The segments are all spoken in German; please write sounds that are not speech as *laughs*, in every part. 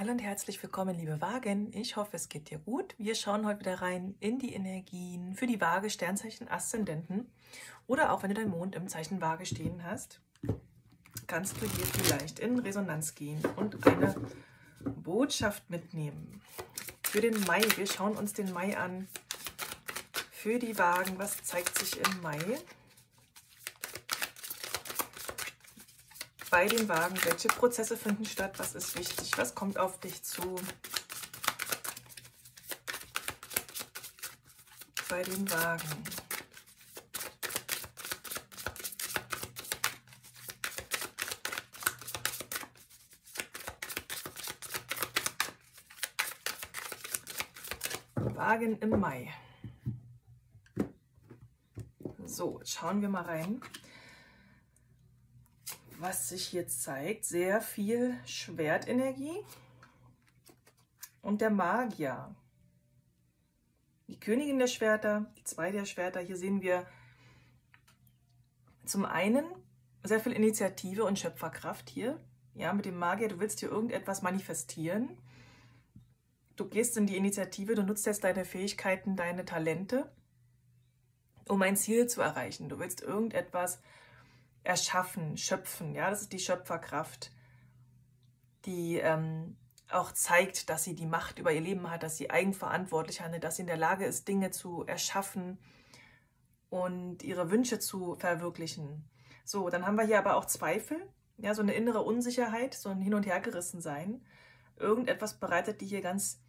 Hallo und herzlich willkommen, liebe Wagen. Ich hoffe, es geht dir gut. Wir schauen heute wieder rein in die Energien für die Waage, Sternzeichen, Aszendenten oder auch wenn du deinen Mond im Zeichen Waage stehen hast, kannst du hier vielleicht in Resonanz gehen und eine Botschaft mitnehmen. Für den Mai, wir schauen uns den Mai an. Für die Wagen, was zeigt sich im Mai? Bei den Wagen? Welche Prozesse finden statt? Was ist wichtig? Was kommt auf dich zu? Bei den Wagen. Wagen im Mai. So, schauen wir mal rein was sich hier zeigt, sehr viel Schwertenergie und der Magier. Die Königin der Schwerter, die zwei der Schwerter, hier sehen wir zum einen sehr viel Initiative und Schöpferkraft hier. Ja, mit dem Magier, du willst hier irgendetwas manifestieren. Du gehst in die Initiative, du nutzt jetzt deine Fähigkeiten, deine Talente, um ein Ziel zu erreichen. Du willst irgendetwas erschaffen, schöpfen. Ja, das ist die Schöpferkraft, die ähm, auch zeigt, dass sie die Macht über ihr Leben hat, dass sie eigenverantwortlich handelt, dass sie in der Lage ist, Dinge zu erschaffen und ihre Wünsche zu verwirklichen. So, dann haben wir hier aber auch Zweifel, ja, so eine innere Unsicherheit, so ein Hin- und Hergerissen sein. Irgendetwas bereitet die hier ganz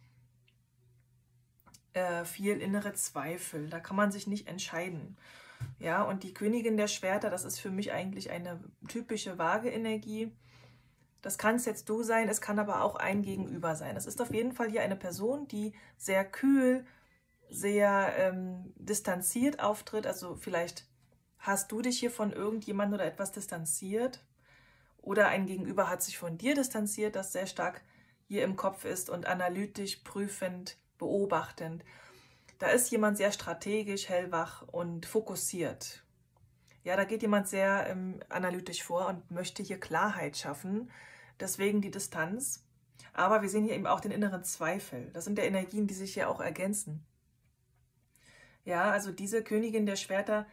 äh, viel innere Zweifel. Da kann man sich nicht entscheiden. Ja, und die Königin der Schwerter, das ist für mich eigentlich eine typische Waage-Energie. Das kann es jetzt du sein, es kann aber auch ein Gegenüber sein. Es ist auf jeden Fall hier eine Person, die sehr kühl, sehr ähm, distanziert auftritt. Also vielleicht hast du dich hier von irgendjemandem oder etwas distanziert oder ein Gegenüber hat sich von dir distanziert, das sehr stark hier im Kopf ist und analytisch, prüfend, beobachtend. Da ist jemand sehr strategisch, hellwach und fokussiert. Ja, da geht jemand sehr ähm, analytisch vor und möchte hier Klarheit schaffen. Deswegen die Distanz. Aber wir sehen hier eben auch den inneren Zweifel. Das sind ja Energien, die sich ja auch ergänzen. Ja, also diese Königin der Schwerter,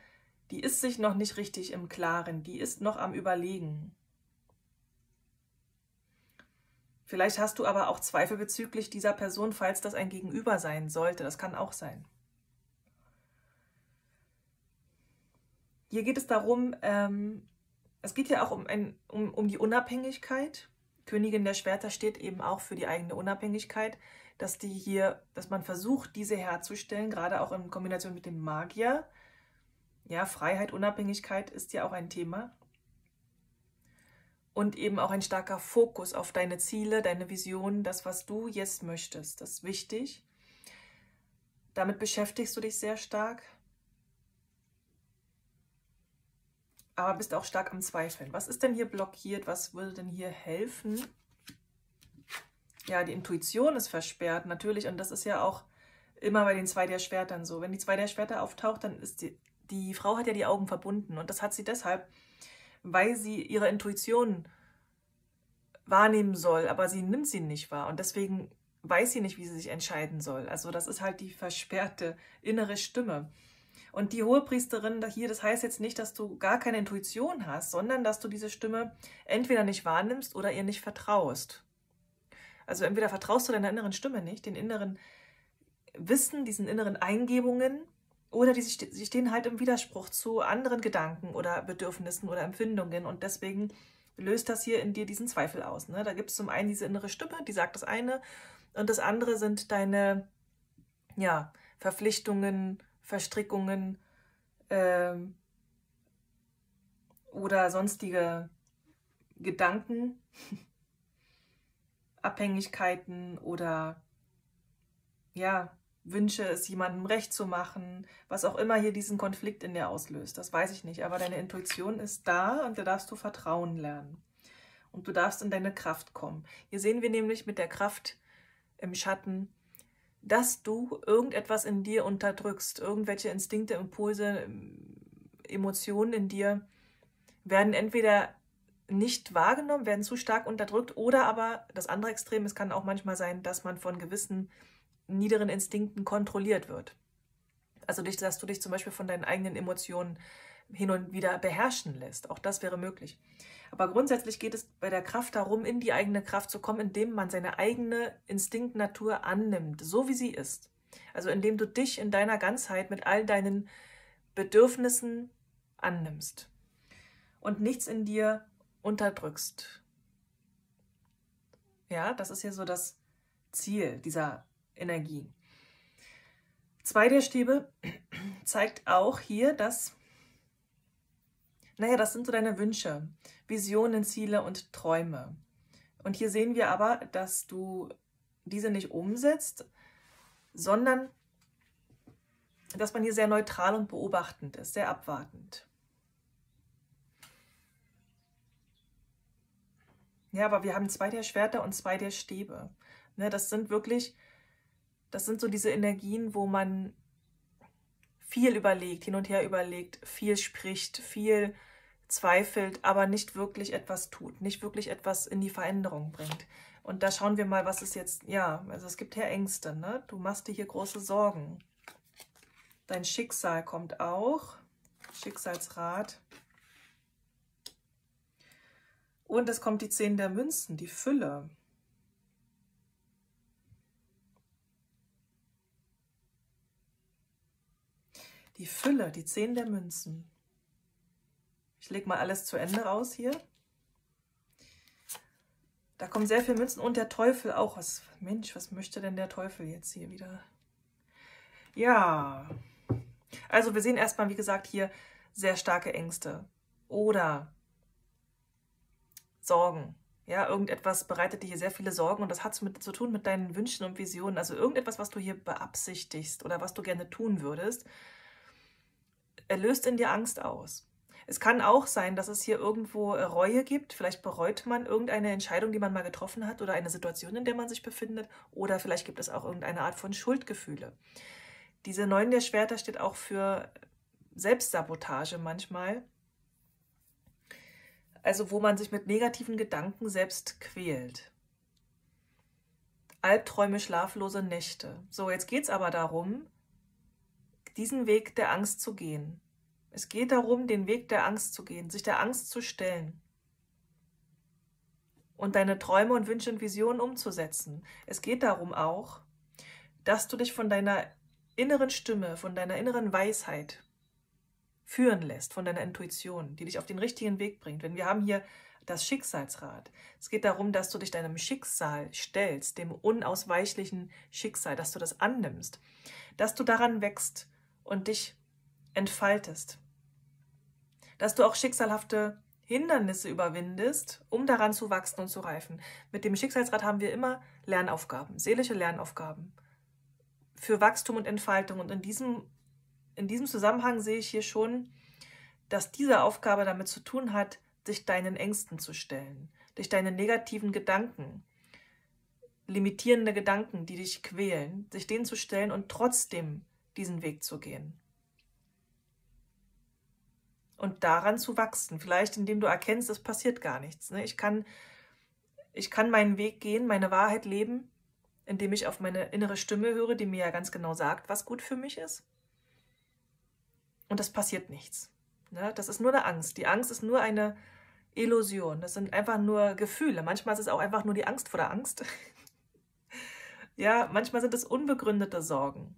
die ist sich noch nicht richtig im Klaren. Die ist noch am Überlegen. Vielleicht hast du aber auch Zweifel bezüglich dieser Person, falls das ein Gegenüber sein sollte. Das kann auch sein. Hier geht es darum, ähm, es geht ja auch um, ein, um, um die Unabhängigkeit. Königin der Schwerter steht eben auch für die eigene Unabhängigkeit, dass die hier, dass man versucht, diese herzustellen, gerade auch in Kombination mit dem Magier. Ja, Freiheit, Unabhängigkeit ist ja auch ein Thema und eben auch ein starker Fokus auf deine Ziele, deine Visionen, das, was du jetzt möchtest. Das ist wichtig. Damit beschäftigst du dich sehr stark, aber bist auch stark am Zweifeln. Was ist denn hier blockiert? Was würde denn hier helfen? Ja, die Intuition ist versperrt natürlich und das ist ja auch immer bei den zwei der Schwertern so. Wenn die zwei der Schwerter auftaucht, dann ist die, die Frau hat ja die Augen verbunden und das hat sie deshalb, weil sie ihre Intuition wahrnehmen soll, aber sie nimmt sie nicht wahr und deswegen weiß sie nicht, wie sie sich entscheiden soll. Also das ist halt die versperrte innere Stimme. Und die Hohepriesterin hier, das heißt jetzt nicht, dass du gar keine Intuition hast, sondern dass du diese Stimme entweder nicht wahrnimmst oder ihr nicht vertraust. Also entweder vertraust du deiner inneren Stimme nicht, den inneren Wissen, diesen inneren Eingebungen, oder die, sie stehen halt im Widerspruch zu anderen Gedanken oder Bedürfnissen oder Empfindungen und deswegen löst das hier in dir diesen Zweifel aus. Ne? Da gibt es zum einen diese innere Stimme, die sagt das eine und das andere sind deine ja, Verpflichtungen, Verstrickungen ähm, oder sonstige Gedanken, *laughs* Abhängigkeiten oder ja, Wünsche, es jemandem recht zu machen, was auch immer hier diesen Konflikt in dir auslöst. Das weiß ich nicht, aber deine Intuition ist da und da darfst du vertrauen lernen. Und du darfst in deine Kraft kommen. Hier sehen wir nämlich mit der Kraft im Schatten, dass du irgendetwas in dir unterdrückst, irgendwelche Instinkte, Impulse, Emotionen in dir werden entweder nicht wahrgenommen, werden zu stark unterdrückt oder aber das andere Extrem, es kann auch manchmal sein, dass man von gewissen niederen Instinkten kontrolliert wird. Also dass du dich zum Beispiel von deinen eigenen Emotionen hin und wieder beherrschen lässt. Auch das wäre möglich. Aber grundsätzlich geht es bei der Kraft darum, in die eigene Kraft zu kommen, indem man seine eigene Instinktnatur annimmt, so wie sie ist. Also indem du dich in deiner Ganzheit mit all deinen Bedürfnissen annimmst und nichts in dir unterdrückst. Ja, das ist hier so das Ziel dieser Energie. Zwei der Stäbe zeigt auch hier, dass, naja, das sind so deine Wünsche, Visionen, Ziele und Träume. Und hier sehen wir aber, dass du diese nicht umsetzt, sondern dass man hier sehr neutral und beobachtend ist, sehr abwartend. Ja, aber wir haben zwei der Schwerter und zwei der Stäbe. Ne, das sind wirklich, das sind so diese Energien, wo man viel überlegt, hin und her überlegt, viel spricht, viel zweifelt, aber nicht wirklich etwas tut, nicht wirklich etwas in die Veränderung bringt. Und da schauen wir mal, was es jetzt, ja, also es gibt hier Ängste, ne? Du machst dir hier große Sorgen. Dein Schicksal kommt auch, Schicksalsrat. Und es kommt die Zehn der Münzen, die Fülle. Die Fülle, die Zehn der Münzen. Ich lege mal alles zu Ende raus hier. Da kommen sehr viele Münzen und der Teufel auch. Was, Mensch, was möchte denn der Teufel jetzt hier wieder? Ja, also wir sehen erstmal, wie gesagt, hier sehr starke Ängste oder Sorgen. Ja, irgendetwas bereitet dir hier sehr viele Sorgen und das hat mit, zu tun mit deinen Wünschen und Visionen. Also irgendetwas, was du hier beabsichtigst oder was du gerne tun würdest, löst in dir Angst aus. Es kann auch sein, dass es hier irgendwo äh, Reue gibt. Vielleicht bereut man irgendeine Entscheidung, die man mal getroffen hat oder eine Situation, in der man sich befindet. Oder vielleicht gibt es auch irgendeine Art von Schuldgefühle. Diese Neun der Schwerter steht auch für Selbstsabotage manchmal. Also wo man sich mit negativen Gedanken selbst quält. Albträume, schlaflose Nächte. So, jetzt geht es aber darum, diesen Weg der Angst zu gehen. Es geht darum, den Weg der Angst zu gehen, sich der Angst zu stellen und deine Träume und Wünsche und Visionen umzusetzen. Es geht darum auch, dass du dich von deiner inneren Stimme, von deiner inneren Weisheit führen lässt, von deiner Intuition, die dich auf den richtigen Weg bringt. Wenn wir haben hier das Schicksalsrad. Es geht darum, dass du dich deinem Schicksal stellst, dem unausweichlichen Schicksal, dass du das annimmst, dass du daran wächst und dich entfaltest. Dass du auch schicksalhafte Hindernisse überwindest, um daran zu wachsen und zu reifen. Mit dem Schicksalsrad haben wir immer Lernaufgaben, seelische Lernaufgaben für Wachstum und Entfaltung. Und in diesem, in diesem Zusammenhang sehe ich hier schon, dass diese Aufgabe damit zu tun hat, sich deinen Ängsten zu stellen, dich deinen negativen Gedanken, limitierende Gedanken, die dich quälen, sich denen zu stellen und trotzdem diesen Weg zu gehen und daran zu wachsen. Vielleicht indem du erkennst, es passiert gar nichts. Ne? Ich, kann, ich kann meinen Weg gehen, meine Wahrheit leben, indem ich auf meine innere Stimme höre, die mir ja ganz genau sagt, was gut für mich ist. Und es passiert nichts. Ne? Das ist nur eine Angst. Die Angst ist nur eine Illusion. Das sind einfach nur Gefühle. Manchmal ist es auch einfach nur die Angst vor der Angst. *laughs* ja, manchmal sind es unbegründete Sorgen.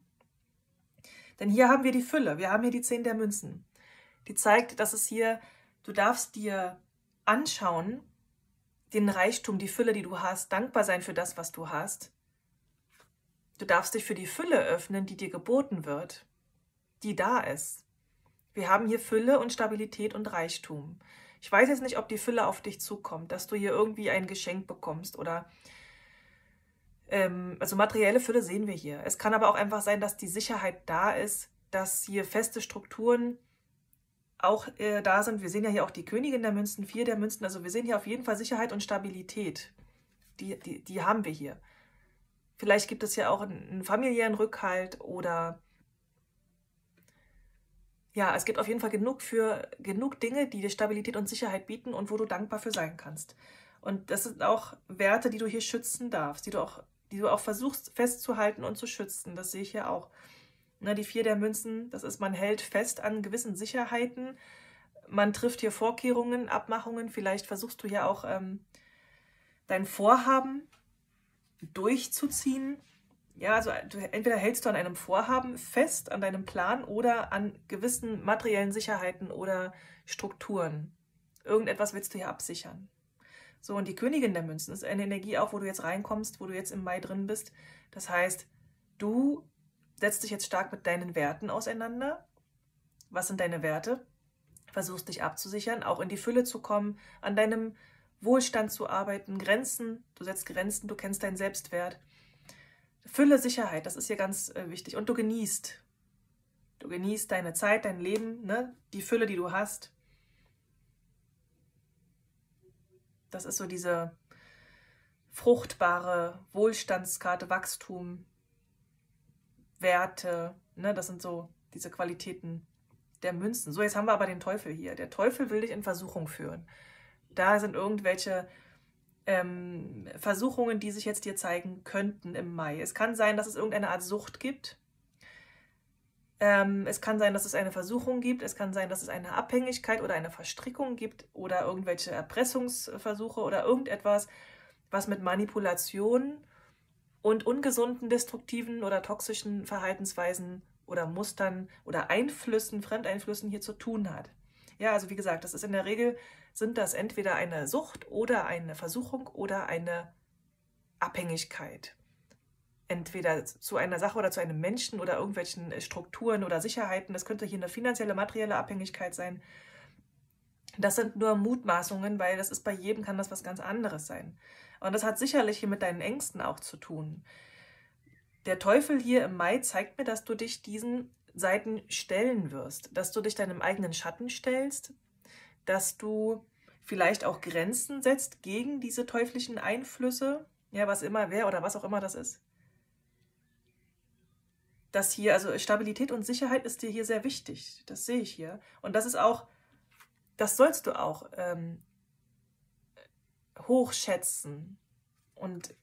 Denn hier haben wir die Fülle. Wir haben hier die Zehn der Münzen die zeigt, dass es hier, du darfst dir anschauen, den Reichtum, die Fülle, die du hast, dankbar sein für das, was du hast. Du darfst dich für die Fülle öffnen, die dir geboten wird, die da ist. Wir haben hier Fülle und Stabilität und Reichtum. Ich weiß jetzt nicht, ob die Fülle auf dich zukommt, dass du hier irgendwie ein Geschenk bekommst oder ähm, also materielle Fülle sehen wir hier. Es kann aber auch einfach sein, dass die Sicherheit da ist, dass hier feste Strukturen auch äh, da sind. Wir sehen ja hier auch die Königin der Münzen, vier der Münzen. Also wir sehen hier auf jeden Fall Sicherheit und Stabilität. Die, die, die haben wir hier. Vielleicht gibt es ja auch einen, familiären Rückhalt oder ja, es gibt auf jeden Fall genug für genug Dinge, die dir Stabilität und Sicherheit bieten und wo du dankbar für sein kannst. Und das sind auch Werte, die du hier schützen darfst, die du auch, die du auch versuchst festzuhalten und zu schützen. Das sehe ich hier auch. Na, die vier der Münzen, das ist, man hält fest an gewissen Sicherheiten, man trifft hier Vorkehrungen, Abmachungen, vielleicht versuchst du hier auch ähm, dein Vorhaben durchzuziehen. Ja, also du, entweder hältst du an einem Vorhaben fest, an deinem Plan oder an gewissen materiellen Sicherheiten oder Strukturen. Irgendetwas willst du hier absichern. So, und die Königin der Münzen ist eine Energie auch, wo du jetzt reinkommst, wo du jetzt im Mai drin bist. Das heißt, du setzt dich jetzt stark mit deinen Werten auseinander. Was sind deine Werte? Versuchst dich abzusichern, auch in die Fülle zu kommen, an deinem Wohlstand zu arbeiten, Grenzen, du setzt Grenzen, du kennst deinen Selbstwert. Fülle, Sicherheit, das ist hier ganz äh, wichtig. Und du genießt. Du genießt deine Zeit, dein Leben, ne? die Fülle, die du hast. Das ist so diese fruchtbare Wohlstandskarte, Wachstum, Werte. Ne? Das sind so diese Qualitäten der Münzen. So, jetzt haben wir aber den Teufel hier. Der Teufel will dich in Versuchung führen. Da sind irgendwelche ähm, Versuchungen, die sich jetzt dir zeigen könnten im Mai. Es kann sein, dass es irgendeine Art Sucht gibt. Ähm, es kann sein, dass es eine Versuchung gibt. Es kann sein, dass es eine Abhängigkeit oder eine Verstrickung gibt oder irgendwelche Erpressungsversuche oder irgendetwas, was mit Manipulation und ungesunden, destruktiven oder toxischen Verhaltensweisen oder Mustern oder Einflüssen, Fremdeinflüssen hier zu tun hat. Ja, also wie gesagt, das ist in der Regel, sind das entweder eine Sucht oder eine Versuchung oder eine Abhängigkeit. Entweder zu einer Sache oder zu einem Menschen oder irgendwelchen Strukturen oder Sicherheiten. Das könnte hier eine finanzielle, materielle Abhängigkeit sein. Das sind nur Mutmaßungen, weil das ist bei jedem kann das was ganz anderes sein. Und das hat sicherlich hier mit deinen Ängsten auch zu tun der Teufel hier im Mai zeigt mir, dass du dich diesen Seiten stellen wirst, dass du dich deinem eigenen Schatten stellst, dass du vielleicht auch Grenzen setzt gegen diese teuflischen Einflüsse, ja, was immer wer oder was auch immer das ist. Das hier, also Stabilität und Sicherheit ist dir hier sehr wichtig. Das sehe ich hier. Und das ist auch, das sollst du auch ähm, hochschätzen und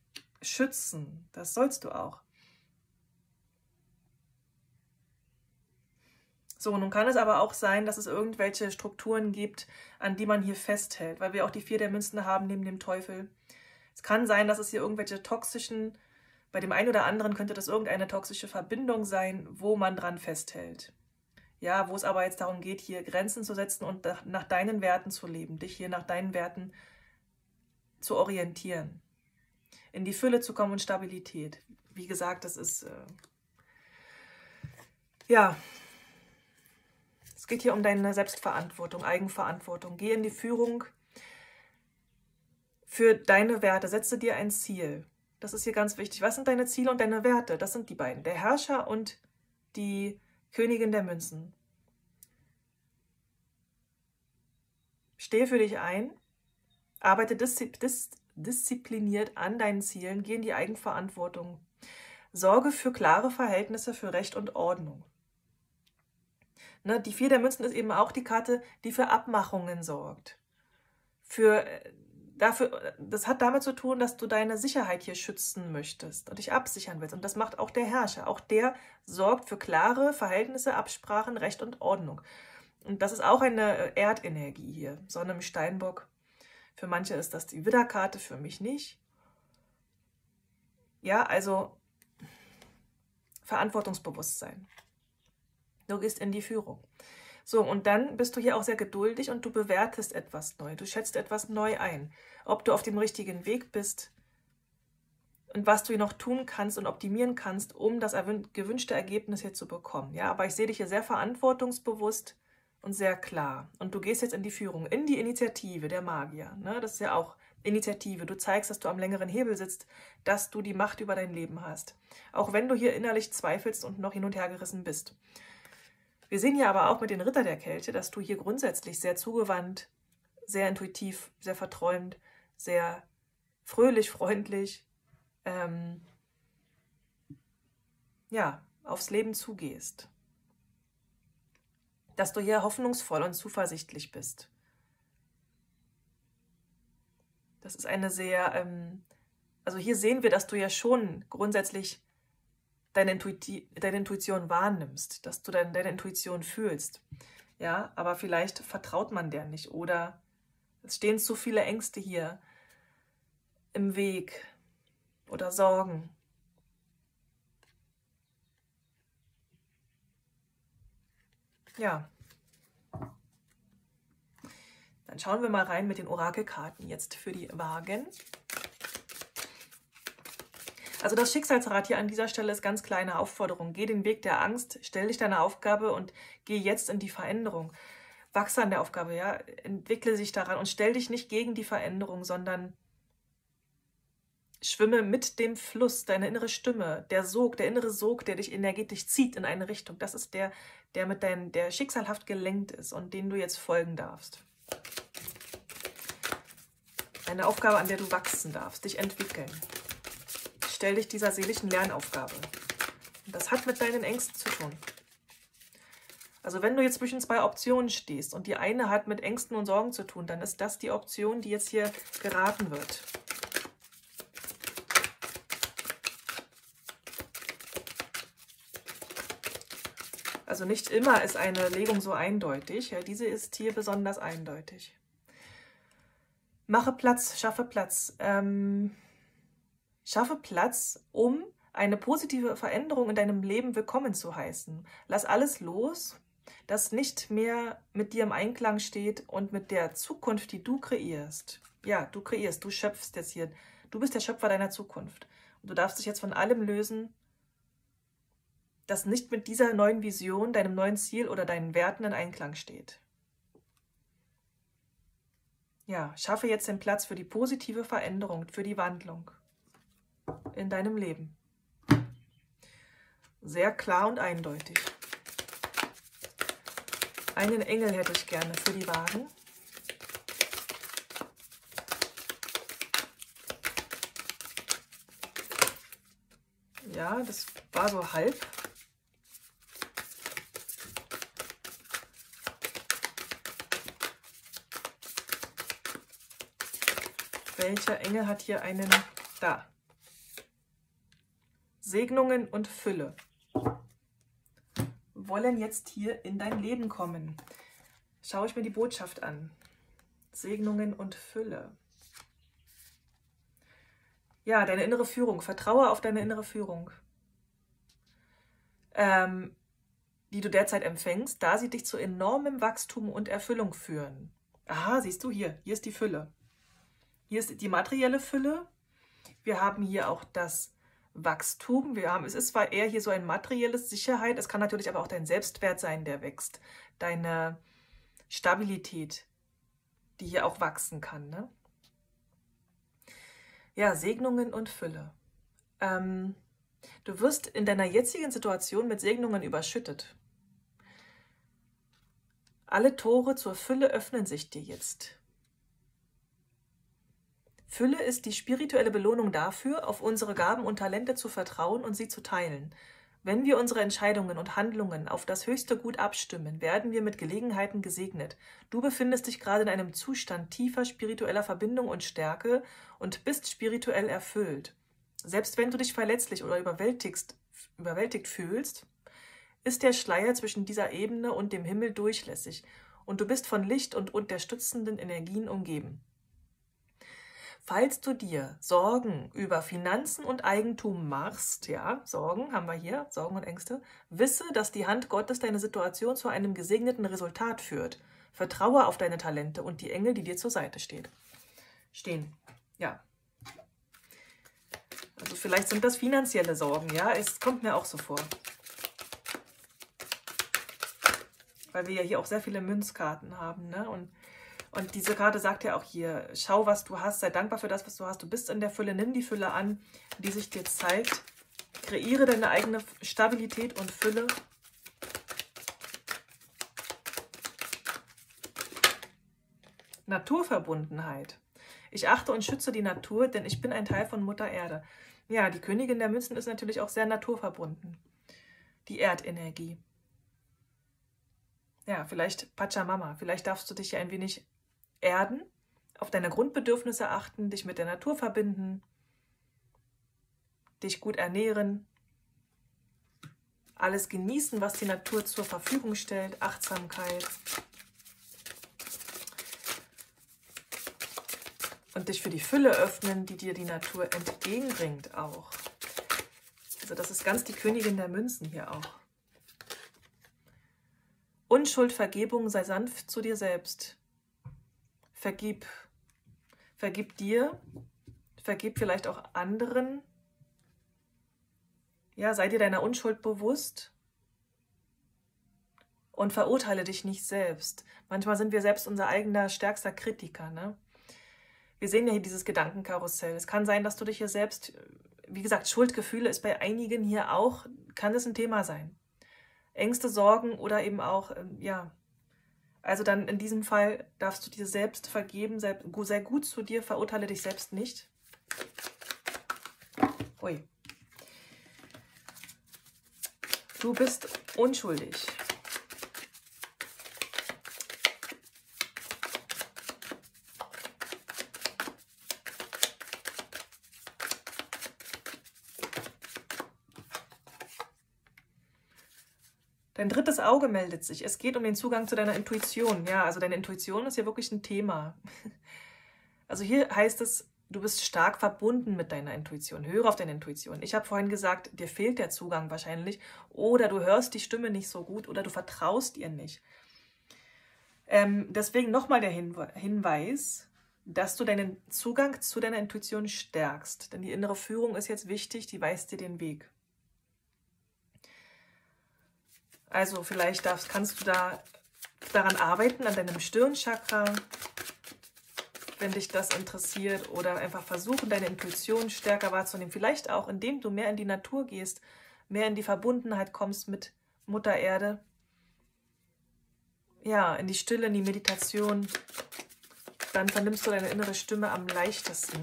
schützen. Das sollst du auch. So, nun kann es aber auch sein, dass es irgendwelche Strukturen gibt, an die man hier festhält, weil wir auch die vier der Münzen haben neben dem Teufel. Es kann sein, dass es hier irgendwelche toxischen, bei dem einen oder anderen könnte das irgendeine toxische Verbindung sein, wo man dran festhält. Ja, wo es aber jetzt darum geht, hier Grenzen zu setzen und nach deinen Werten zu leben, dich hier nach deinen Werten zu orientieren, in die Fülle zu kommen und Stabilität. Wie gesagt, das ist äh, ja geht hier um deine Selbstverantwortung, Eigenverantwortung. Geh in die Führung für deine Werte. Setze dir ein Ziel. Das ist hier ganz wichtig. Was sind deine Ziele und deine Werte? Das sind die beiden. Der Herrscher und die Königin der Münzen. Stehe für dich ein, arbeite diszipliniert an deinen Zielen, geh in die Eigenverantwortung. Sorge für klare Verhältnisse, für Recht und Ordnung. Ne, die Vier der Münzen ist eben auch die Karte, die für Abmachungen sorgt. Für, äh, dafür, das hat damit zu tun, dass du deine Sicherheit hier schützen möchtest und dich absichern willst. Und das macht auch der Herrscher. Auch der sorgt für klare Verhältnisse, Absprachen, Recht und Ordnung. Und das ist auch eine äh, Erdenergie hier. Sonne im Steinbock. Für manche ist das die Widderkarte, für mich nicht. Ja, also Verantwortungsbewusstsein. Du gehst in die Führung. So, und dann bist du hier auch sehr geduldig und du bewertest etwas neu. Du schätzt etwas neu ein. Ob du auf dem richtigen Weg bist und was du hier noch tun kannst und optimieren kannst, um das gewünschte Ergebnis hier zu bekommen. Ja, aber ich sehe dich hier sehr verantwortungsbewusst und sehr klar. Und du gehst jetzt in die Führung, in die Initiative der Magier. Ne? Das ist ja auch Initiative. Du zeigst, dass du am längeren Hebel sitzt, dass du die Macht über dein Leben hast. Auch wenn du hier innerlich zweifelst und noch hin und her gerissen bist. Wir sehen ja aber auch mit den Ritter der Kälte, dass du hier grundsätzlich sehr zugewandt, sehr intuitiv, sehr verträumt, sehr fröhlich, freundlich, ähm, ja, aufs Leben zugehst. dass du hier hoffnungsvoll und zuversichtlich bist. Das ist eine sehr, ähm, also hier sehen wir, dass du ja schon grundsätzlich deine, Intuiti deine Intuition wahrnimmst, dass du deine, deine Intuition fühlst. Ja, aber vielleicht vertraut man der nicht oder es stehen zu viele Ängste hier im Weg oder Sorgen. Ja. Dann schauen wir mal rein mit den Orakelkarten jetzt für die Wagen. Also das Schicksalsrad hier an dieser Stelle ist ganz kleine Aufforderung. Geh den Weg der Angst, stell dich deiner Aufgabe und geh jetzt in die Veränderung. Wachse an der Aufgabe, ja, entwickle dich daran und stell dich nicht gegen die Veränderung, sondern schwimme mit dem Fluss, deine innere Stimme, der Sog, der innere Sog, der dich energetisch zieht in eine Richtung. Das ist der, der mit deinem, der schicksalhaft gelenkt ist und den du jetzt folgen darfst. Eine Aufgabe, an der du wachsen darfst, dich entwickeln. Stell dich dieser seelischen Lernaufgabe. Und das hat mit deinen Ängsten zu tun. Also wenn du jetzt zwischen zwei Optionen stehst und die eine hat mit Ängsten und Sorgen zu tun, dann ist das die Option, die jetzt hier geraten wird. Also nicht immer ist eine Legung so eindeutig. Ja, diese ist hier besonders eindeutig. Mache Platz, schaffe Platz. Ähm, schaffe Platz, um eine positive Veränderung in deinem Leben willkommen zu heißen. Lass alles los, das nicht mehr mit dir im Einklang steht und mit der Zukunft, die du kreierst. Ja, du kreierst, du schöpfst jetzt hier. Du bist der Schöpfer deiner Zukunft. Und du darfst dich jetzt von allem lösen, das nicht mit dieser neuen Vision, deinem neuen Ziel oder deinen Werten in Einklang steht. Ja, schaffe jetzt den Platz für die positive Veränderung, für die Wandlung in deinem Leben. Sehr klar und eindeutig. Einen Engel hätte ich gerne für die Wagen. Ja, das war so halb. Welcher Engel hat hier einen da? Segnungen und Fülle wollen jetzt hier in dein Leben kommen. Schaue ich mir die Botschaft an. Segnungen und Fülle. Ja, deine innere Führung. Vertraue auf deine innere Führung. Ähm, die du derzeit empfängst, da sie dich zu enormem Wachstum und Erfüllung führen. Aha, siehst du hier, hier ist die Fülle. Hier ist die materielle Fülle. Wir haben hier auch das Wachstum. Wir haben, es ist zwar eher hier so ein materielles Sicherheit, es kann natürlich aber auch dein Selbstwert sein, der wächst. Deine Stabilität, die hier auch wachsen kann. Ne? Ja, Segnungen und Fülle. Ähm, du wirst in deiner jetzigen Situation mit Segnungen überschüttet. Alle Tore zur Fülle öffnen sich dir jetzt. Fülle ist die spirituelle Belohnung dafür, auf unsere Gaben und Talente zu vertrauen und sie zu teilen. Wenn wir unsere Entscheidungen und Handlungen auf das höchste Gut abstimmen, werden wir mit Gelegenheiten gesegnet. Du befindest dich gerade in einem Zustand tiefer spiritueller Verbindung und Stärke und bist spirituell erfüllt. Selbst wenn du dich verletzlich oder überwältigt, überwältigt fühlst, ist der Schleier zwischen dieser Ebene und dem Himmel durchlässig und du bist von Licht und unterstützenden Energien umgeben. Falls du dir Sorgen über Finanzen und Eigentum machst, ja, Sorgen haben wir hier, Sorgen und Ängste, wisse, dass die Hand Gottes deine Situation zu einem gesegneten Resultat führt. Vertraue auf deine Talente und die Engel, die dir zur Seite stehen. Stehen, ja. Also vielleicht sind das finanzielle Sorgen, ja, es kommt mir auch so vor. Weil wir ja hier auch sehr viele Münzkarten haben, ne, und und diese Karte sagt ja auch hier, schau, was du hast, sei dankbar für das, was du hast. Du bist in der Fülle, nimm die Fülle an, die sich dir zeigt. Kreiere deine eigene Stabilität und Fülle. Naturverbundenheit. Ich achte und schütze die Natur, denn ich bin ein Teil von Mutter Erde. Ja, die Königin der Münzen ist natürlich auch sehr naturverbunden. Die Erdenergie. ja, vielleicht Pachamama. Vielleicht darfst du dich ja ein wenig erden, auf deine Grundbedürfnisse achten, dich mit der Natur verbinden, dich gut ernähren, alles genießen, was die Natur zur Verfügung stellt, Achtsamkeit. Und dich für die Fülle öffnen, die dir die Natur entgegenbringt auch. Also das ist ganz die Königin der Münzen hier auch. Unschuld, Vergebung, sei sanft zu dir selbst. Vergib. Vergib dir. Vergib vielleicht auch anderen. Ja, sei dir deiner Unschuld bewusst und verurteile dich nicht selbst. Manchmal sind wir selbst unser eigener stärkster Kritiker. Ne? Wir sehen ja hier dieses Gedankenkarussell. Es kann sein, dass du dich hier selbst, wie gesagt, Schuldgefühle ist bei einigen hier auch, kann es ein Thema sein. Ängste, Sorgen oder eben auch, ähm, ja, also dann in diesem Fall darfst du dir selbst vergeben, sehr gut zu dir, verurteile dich selbst nicht. Ui. Du bist unschuldig. Dein drittes Auge meldet sich. Es geht um den Zugang zu deiner Intuition. Ja, also deine Intuition ist ja wirklich ein Thema. *laughs* Also hier heißt es, du bist stark verbunden mit deiner Intuition. Höre auf deine Intuition. Ich habe vorhin gesagt, dir fehlt der Zugang wahrscheinlich oder du hörst die Stimme nicht so gut oder du vertraust ihr nicht. Ähm, deswegen nochmal der Hinwe Hinweis, dass du deinen Zugang zu deiner Intuition stärkst. Denn die innere Führung ist jetzt wichtig, die weist dir den Weg. Also vielleicht darfst, kannst du da daran arbeiten, an deinem Stirnchakra, wenn dich das interessiert, oder einfach versuchen, deine Intuition stärker wahrzunehmen. Vielleicht auch, indem du mehr in die Natur gehst, mehr in die Verbundenheit kommst mit Mutter Erde. Ja, in die Stille, in die Meditation. Dann vernimmst du deine innere Stimme am leichtesten,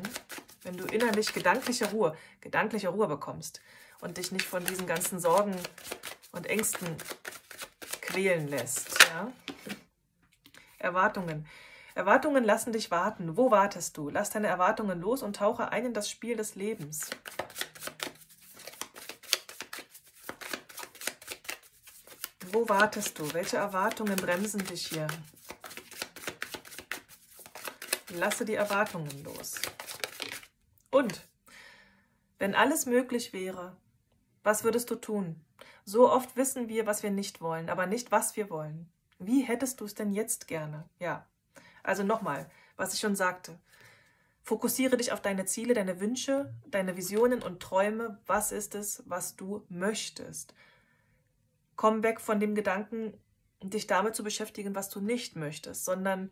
wenn du innerlich gedankliche Ruhe, gedankliche Ruhe bekommst und dich nicht von diesen ganzen Sorgen und Ängsten quälen lässt. Ja? Erwartungen. Erwartungen lassen dich warten. Wo wartest du? Lass deine Erwartungen los und tauche ein in das Spiel des Lebens. Wo wartest du? Welche Erwartungen bremsen dich hier? Lasse die Erwartungen los. Und, wenn alles möglich wäre, was würdest du tun? So oft wissen wir, was wir nicht wollen, aber nicht, was wir wollen. Wie hättest du es denn jetzt gerne? Ja. Also nochmal, was ich schon sagte. Fokussiere dich auf deine Ziele, deine Wünsche, deine Visionen und Träume. Was ist es, was du möchtest? Komm weg von dem Gedanken, dich damit zu beschäftigen, was du nicht möchtest, sondern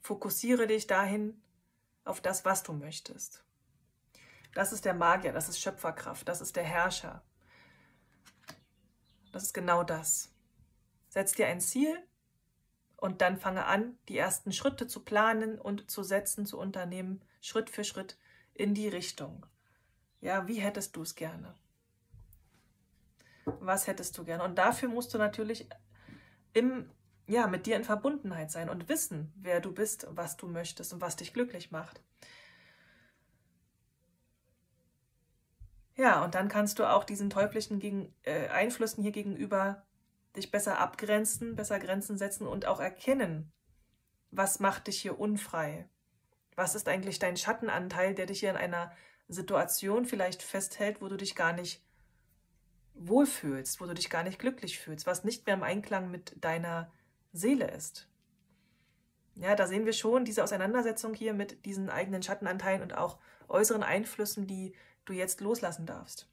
fokussiere dich dahin auf das, was du möchtest. Das ist der Magier, das ist Schöpferkraft, das ist der Herrscher. Das ist genau das. Setz dir ein Ziel und dann fange an, die ersten Schritte zu planen und zu setzen, zu unternehmen, Schritt für Schritt in die Richtung. Ja, wie hättest du es gerne? Was hättest du gerne? Und dafür musst du natürlich im, ja, mit dir in Verbundenheit sein und wissen, wer du bist, was du möchtest und was dich glücklich macht. Ja, und dann kannst du auch diesen teuflischen gegen, äh, Einflüssen hier gegenüber dich besser abgrenzen, besser Grenzen setzen und auch erkennen, was macht dich hier unfrei? Was ist eigentlich dein Schattenanteil, der dich hier in einer Situation vielleicht festhält, wo du dich gar nicht wohlfühlst, wo du dich gar nicht glücklich fühlst, was nicht mehr im Einklang mit deiner Seele ist. Ja, da sehen wir schon diese Auseinandersetzung hier mit diesen eigenen Schattenanteilen und auch äußeren Einflüssen, die du jetzt loslassen darfst.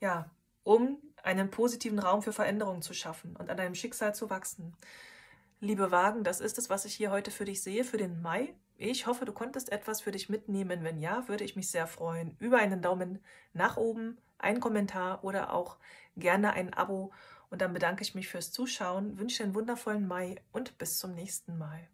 Ja, um einen positiven Raum für Veränderung zu schaffen und an deinem Schicksal zu wachsen. Liebe Wagen, das ist es, was ich hier heute für dich sehe, für den Mai. Ich hoffe, du konntest etwas für dich mitnehmen. Wenn ja, würde ich mich sehr freuen über einen Daumen nach oben, einen Kommentar oder auch gerne ein Abo. Und dann bedanke ich mich fürs Zuschauen, wünsche einen wundervollen Mai und bis zum nächsten Mal.